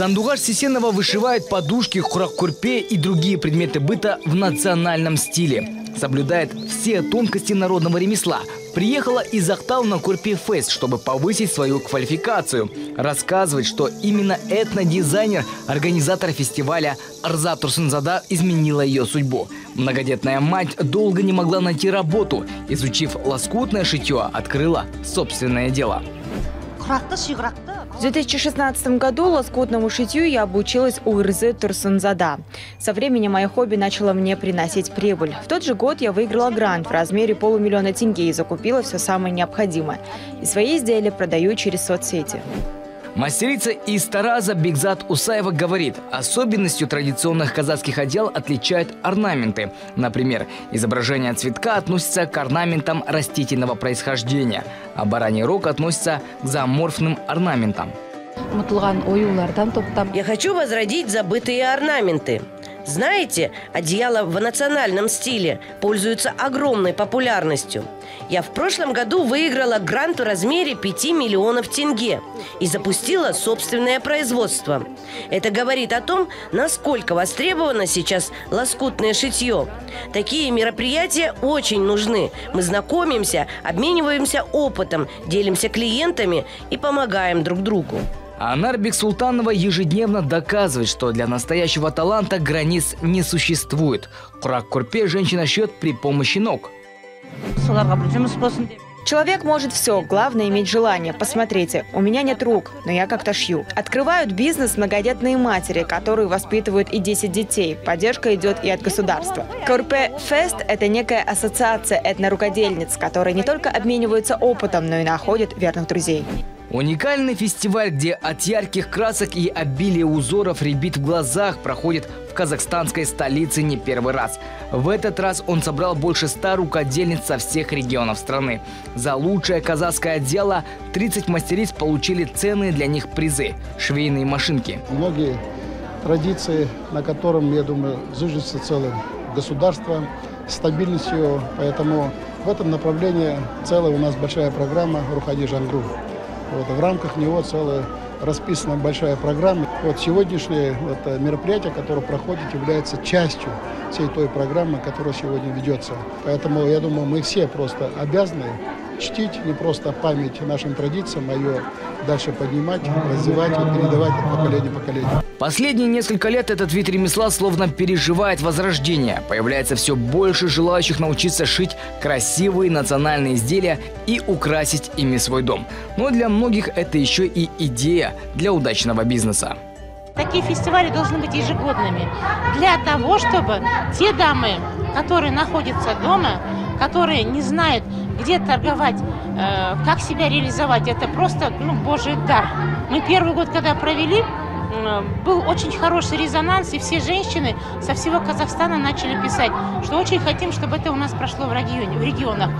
Сандугаш Сисенова вышивает подушки, хурак-курпе и другие предметы быта в национальном стиле. Соблюдает все тонкости народного ремесла. Приехала из Ахтау на Курпе Фест, чтобы повысить свою квалификацию. Рассказывает, что именно этнодизайнер, организатор фестиваля Арза Турсунзада изменила ее судьбу. Многодетная мать долго не могла найти работу. Изучив лоскутное шитье, открыла собственное дело. В 2016 году лоскутному шитью я обучилась у Ирзы Турсунзада. Со временем мое хобби начало мне приносить прибыль. В тот же год я выиграла грант в размере полумиллиона тенге и закупила все самое необходимое. И свои изделия продаю через соцсети. Мастерица из Тараза Бигзат Усаева говорит, особенностью традиционных казахских одел отличают орнаменты. Например, изображение цветка относится к орнаментам растительного происхождения, а бараний рог относится к зооморфным орнаментам. Я хочу возродить забытые орнаменты. Знаете, одеяло в национальном стиле пользуются огромной популярностью. Я в прошлом году выиграла грант в размере 5 миллионов тенге и запустила собственное производство. Это говорит о том, насколько востребовано сейчас лоскутное шитье. Такие мероприятия очень нужны. Мы знакомимся, обмениваемся опытом, делимся клиентами и помогаем друг другу. Анар Бексултанова ежедневно доказывает, что для настоящего таланта границ не существует. Курак-курпе женщина шьет при помощи ног. Человек может все, главное иметь желание. Посмотрите, у меня нет рук, но я как-то шью. Открывают бизнес многодетные матери, которые воспитывают и 10 детей. Поддержка идет и от государства. Корпе Фест – это некая ассоциация этнорукодельниц, которые не только обмениваются опытом, но и находят верных друзей. Уникальный фестиваль, где от ярких красок и обилия узоров рябит в глазах, проходит в казахстанской столице не первый раз. В этот раз он собрал больше ста рукодельниц со всех регионов страны. За лучшее казахское дело 30 мастериц получили ценные для них призы – швейные машинки. Многие традиции, на котором, я думаю, зиждется целое государство, стабильностью, поэтому в этом направлении целая у нас большая программа «Рухади Жангру». Вот, в рамках него целая расписана большая программа. Вот сегодняшнее вот, э, мероприятие, которое проходит, является частью всей той программы, которая сегодня ведется. Поэтому, я думаю, мы все просто обязаны чтить не просто память нашим традициям, а ее дальше поднимать, развивать и передавать от поколения в поколение. Последние несколько лет этот вид ремесла словно переживает возрождение. Появляется все больше желающих научиться шить красивые национальные изделия и украсить ими свой дом. Но для многих это еще и идея для удачного бизнеса. Такие фестивали должны быть ежегодными для того, чтобы те дамы, которые находятся дома, которые не знают, где торговать, э, как себя реализовать, это просто ну, божий дар. Мы первый год, когда провели, был очень хороший резонанс, и все женщины со всего Казахстана начали писать, что очень хотим, чтобы это у нас прошло в, регионе, в регионах.